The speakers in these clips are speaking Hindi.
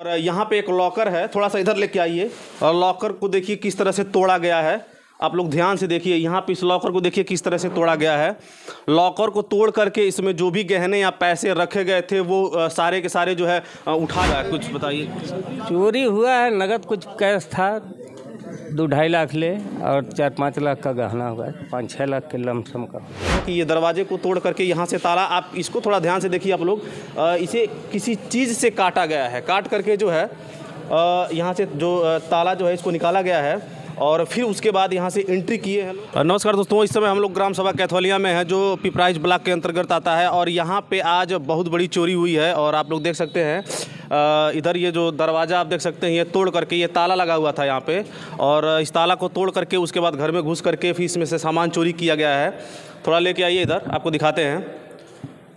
और यहाँ पे एक लॉकर है थोड़ा सा इधर लेके आइए। और लॉकर को देखिए किस तरह से तोड़ा गया है। आप लोग ध्यान से देखिए, यहाँ पे इस लॉकर को देखिए किस तरह से तोड़ा गया है। लॉकर को तोड़ करके इसमें जो भी गहने या पैसे रखे गए थे, वो सारे के सारे जो है उठा गया। कुछ बताइए। चोरी हुआ है, नगद कुछ कैश था। दो ढाई लाख ले और चार पाँच लाख का गहना होगा, पाँच छः लाख के लमसम का। कि ये दरवाजे को तोड़ करके यहाँ से ताला, आप इसको थोड़ा ध्यान से देखिए आप लोग इसे किसी चीज़ से काटा गया है। काट करके जो है यहाँ से जो ताला जो है इसको निकाला गया है। और फिर उसके बाद यहाँ से एंट्री किए हैं नमस्कार दोस्तों, इस समय हम लोग ग्राम सभा कैथोलिया में हैं, जो पिपराइज ब्लॉक के अंतर्गत आता है और यहाँ पे आज बहुत बड़ी चोरी हुई है और आप लोग देख सकते हैं इधर ये जो दरवाज़ा आप देख सकते हैं, ये तोड़ करके ये ताला लगा हुआ था यहाँ पे और इस ताला को तोड़ करके उसके बाद घर में घुस करके फिर इसमें से सामान चोरी किया गया है। थोड़ा लेके आइए इधर, आपको दिखाते हैं।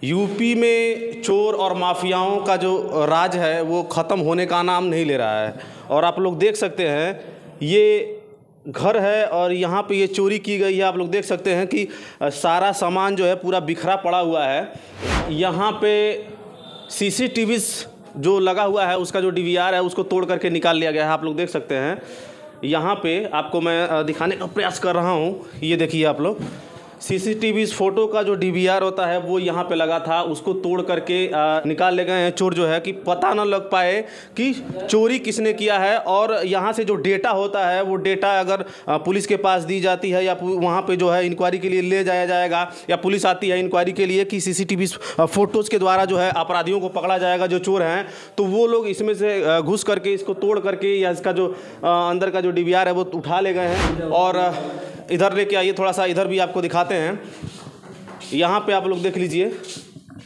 यूपी में चोर और माफियाओं का जो राज है, वो ख़त्म होने का नाम नहीं ले रहा है। और आप लोग देख सकते हैं, ये घर है और यहाँ पे ये चोरी की गई है। आप लोग देख सकते हैं कि सारा सामान जो है पूरा बिखरा पड़ा हुआ है। यहाँ पे सीसीटीवी जो लगा हुआ है, उसका जो डीवीआर है, उसको तोड़ करके निकाल लिया गया है। आप लोग देख सकते हैं। यहाँ पे आपको मैं दिखाने का प्रयास कर रहा हूँ। ये देखिए आप लोग। सीसीटीवी फ़ोटो का जो डीवीआर होता है, वो यहाँ पे लगा था। उसको तोड़ करके निकाल ले गए हैं चोर जो है कि पता ना लग पाए कि चोरी किसने किया है और यहाँ से जो डेटा होता है, वो डेटा अगर पुलिस के पास दी जाती है या वहाँ पे जो है इंक्वायरी के लिए ले जाया जाएगा या पुलिस आती है इंक्वायरी के लिए कि सीसीटीवी फ़ोटोज़ के द्वारा जो है अपराधियों को पकड़ा जाएगा जो चोर हैं तो वो लोग इसमें से घुस करके, इसको तोड़ करके या इसका जो अंदर का जो डीवीआर है वो उठा ले गए हैं और इधर लेके आइए थोड़ा सा इधर भी आपको दिखाते हैं। यहाँ पे आप लोग देख लीजिए।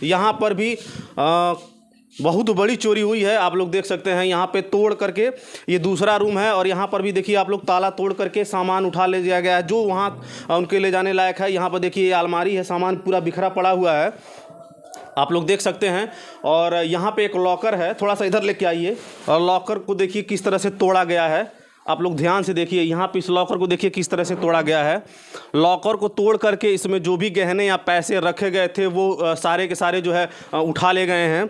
यहाँ पर भी आ, बहुत बड़ी चोरी हुई है आप लोग देख सकते हैं। यहाँ पे तोड़ करके ये दूसरा रूम है और यहाँ पर भी देखिए आप लोग ताला तोड़ करके सामान उठा ले जाया गया है। जो वहाँ उनके ले जाने लायक है यहाँ पर देखिए अलमारी है सामान पूरा बिखरा पड़ा हुआ है। आप लोग देख सकते हैं और यहाँ पे एक लॉकर है थोड़ा सा इधर लेके आइए। और लॉकर को देखिए किस तरह से तोड़ा गया है। आप लोग ध्यान से देखिए, यहाँ पे इस लॉकर को देखिए किस तरह से तोड़ा गया है। लॉकर को तोड़ करके इसमें जो भी गहने या पैसे रखे गए थे, वो सारे के सारे जो है उठा ले गए हैं।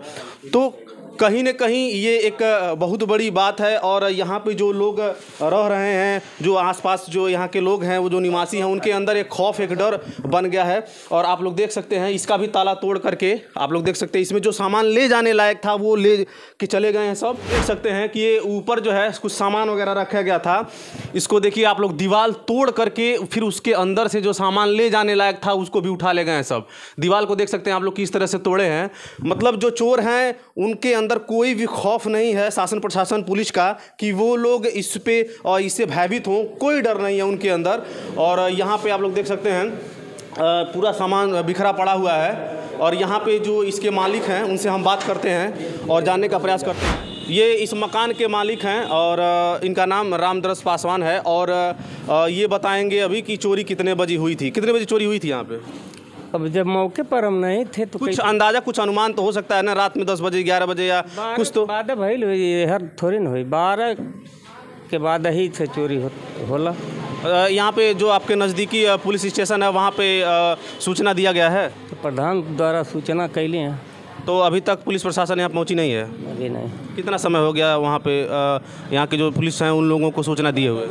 तो कहीं ना कहीं ये एक बहुत बड़ी बात है और यहाँ पे जो लोग रह रहे हैं, जो आसपास जो यहाँ के लोग हैं, वो जो निवासी हैं, उनके अंदर एक खौफ, एक डर बन गया है। और आप लोग देख सकते हैं, इसका भी ताला तोड़ करके, आप लोग देख सकते हैं, इसमें जो सामान ले जाने लायक था, वो ले के चले गए हैं सब। देख सकते हैं कि ये ऊपर जो है, कुछ सामान वगैरह रखा गया था। इसको देखिए, आप लोग दीवार तोड़ करके, फिर उसके अंदर से जो सामान ले जाने लायक था, उसको भी उठा ले गए हैं सब। दीवार को देख सकते हैं, आप लोग किस तरह से तोड़े हैं। मतलब जो चोर हैं, उनके अंदर कोई भी खौफ नहीं है शासन प्रशासन पुलिस का कि वो लोग इस पे और इससे भयभीत हों। कोई डर नहीं है उनके अंदर। और यहाँ पे आप लोग देख सकते हैं पूरा सामान बिखरा पड़ा हुआ है। और यहाँ पे जो इसके मालिक हैं, उनसे हम बात करते हैं और जानने का प्रयास करते हैं। ये इस मकान के मालिक हैं और इनका नाम रामदरस पासवान है। और ये बताएँगे अभी कि चोरी कितने बजे हुई थी? कितने बजे चोरी हुई थी यहाँ पे? अब जब मौके पर हम नहीं थे तो कुछ अंदाज़ा कुछ अनुमान तो हो सकता है ना रात में दस बजे ग्यारह बजे या कुछ तो। बाद भइल हुई हर थोड़ी ना हुई। बारह के बाद ही से चोरी हो, होला। यहाँ पे जो आपके नज़दीकी पुलिस स्टेशन है वहाँ पे सूचना दिया गया है? तो प्रधान द्वारा सूचना कैली हैं। तो अभी तक पुलिस प्रशासन यहाँ पहुँची नहीं है? अभी नहीं। कितना समय हो गया वहाँ पे यहाँ के जो पुलिस हैं उन लोगों को सूचना दिए हुए?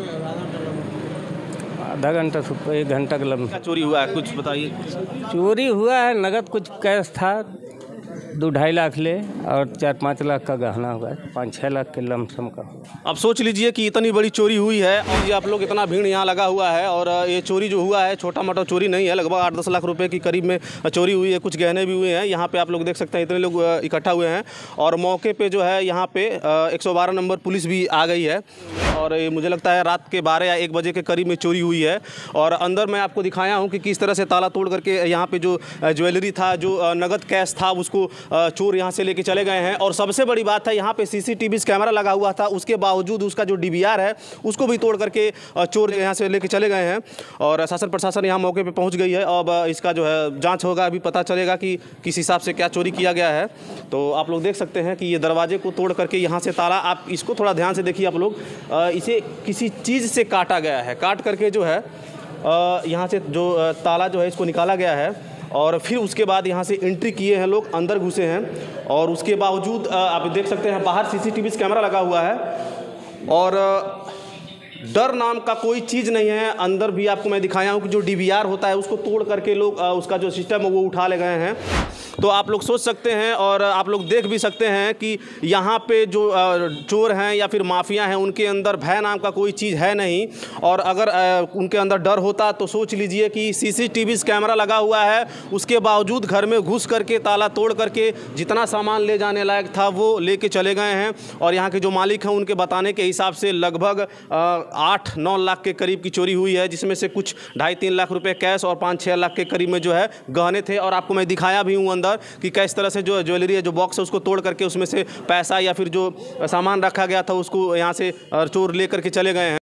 आधा घंटा सुबह एक घंटा के लंबा चोरी हुआ है? कुछ बताइए। चोरी हुआ है नगद कुछ कैश था। दो ढाई लाख ले और चार पाँच लाख का गहना हुआ है पाँच छः लाख के लमसम का अब सोच लीजिए कि इतनी बड़ी चोरी हुई है और ये आप लोग इतना भीड़ यहाँ लगा हुआ है और ये चोरी जो हुआ है, छोटा मोटा चोरी नहीं है, लगभग आठ दस लाख रुपए की करीब में चोरी हुई है, कुछ गहने भी हुए हैं, यहाँ पे आप लोग देख सकते हैं इतने लोग इकट्ठा हुए हैं और मौके पर जो है यहाँ पे एक सौ बारह नंबर पुलिस भी आ गई है और ये मुझे लगता है रात के बारह या एक बजे के करीब में चोरी हुई है और अंदर मैं आपको दिखाया हूँ कि किस तरह से ताला तोड़ करके यहाँ पे जो ज्वेलरी था, जो नगद कैश था, उसको चोर यहाँ से लेके चले गए हैं। और सबसे बड़ी बात है यहाँ पे सीसीटीवी कैमरा लगा हुआ था। उसके बावजूद उसका जो डीवीआर है, उसको भी तोड़ करके चोर यहाँ से लेके चले गए हैं। और शासन प्रशासन यहाँ मौके पे पहुँच गई है। अब इसका जो है, जाँच होगा, अभी पता चलेगा कि किस हिसाब से क्या चोरी किया गया है। तो आप लोग देख सकते हैं कि ये दरवाजे को तोड़ करके यहाँ से ताला, आप इसको थोड़ा ध्यान से देखिए आप लोग। इसे किसी चीज़ से काटा गया है। काट करके जो है यहाँ से जो ताला जो है, इसको निकाला गया है। और फिर उसके बाद यहाँ से एंट्री किए हैं लोग, अंदर घुसे हैं। और उसके बावजूद आप देख सकते हैं, बाहर सीसीटीवी कैमरा लगा हुआ है। और डर नाम का कोई चीज़ नहीं है। अंदर भी आपको मैं दिखाया हूँ कि जो डीवीआर होता है, उसको तोड़ करके लोग उसका जो सिस्टम है, वो उठा ले गए हैं। तो आप लोग सोच सकते हैं और आप लोग देख भी सकते हैं कि यहाँ पे जो चोर हैं या फिर माफिया हैं, उनके अंदर भय नाम का कोई चीज़ है नहीं। और अगर उनके अंदर डर होता तो सोच लीजिए कि सीसीटीवी कैमरा लगा हुआ है, उसके बावजूद घर में घुस करके, ताला तोड़ करके जितना सामान ले जाने लायक था वो लेके चले गए हैं। और यहाँ के जो मालिक हैं, उनके बताने के हिसाब से लगभग आठ, नौ लाख के करीब की चोरी हुई है, जिसमें से कुछ ढाई, तीन लाख रुपये कैश और पाँच छः लाख के करीब में जो है गहने थे। और आपको मैं दिखाया भी हूँ अंदर कि किस तरह से जो ज्वेलरी है, जो बॉक्स है, उसको तोड़ करके उसमें से पैसा या फिर जो सामान रखा गया था, उसको यहाँ से चोर ले करके चले गए हैं।